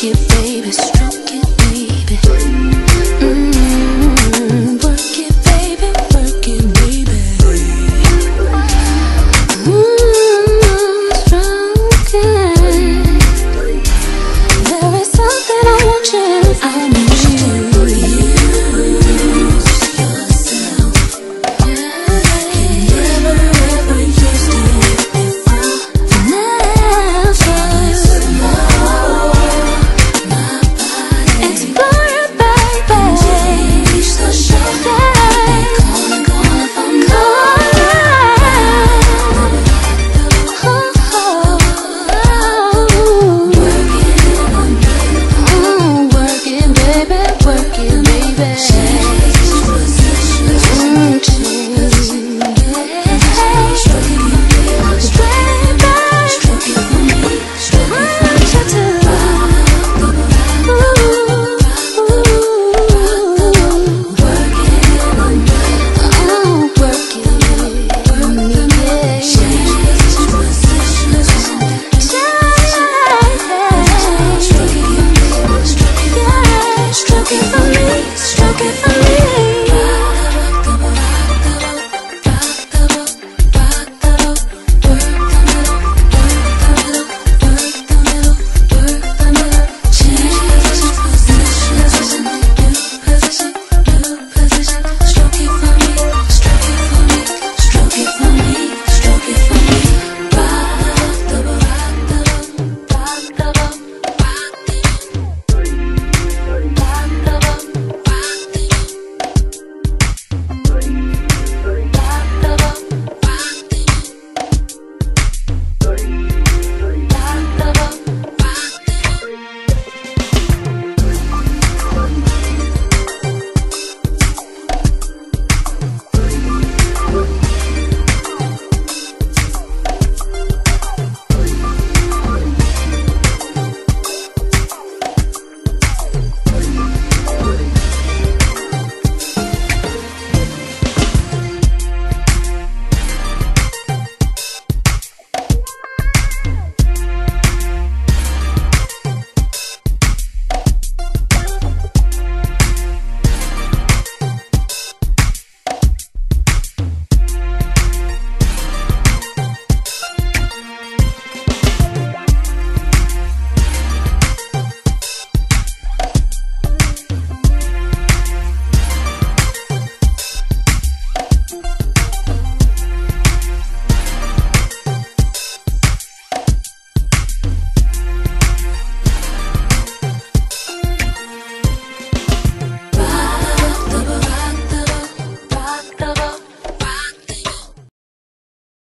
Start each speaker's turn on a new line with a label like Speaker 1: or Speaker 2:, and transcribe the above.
Speaker 1: keep Stroke it for me, stroke it for me